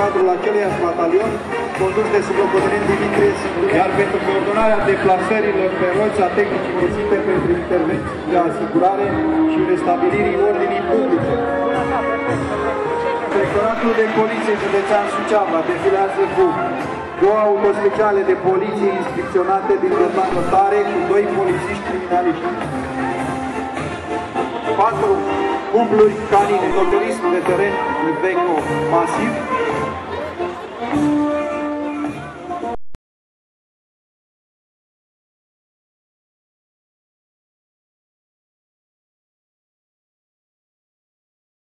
cadrul aceleiași batalion, condus de sublocotenent Dimitrie Singure. Iar pentru coordonarea deplasărilor pe roți a tehnicii folosite pentru intervenții de asigurare și restabilirii ordinii publice. Inspectoratul de Poliție Județean Suceava defilează cu două autospeciale de poliție inspecționate din notare cu doi polițiști criminaliști. Patru umbluri canine, motorism de teren veco masiv, Thank you.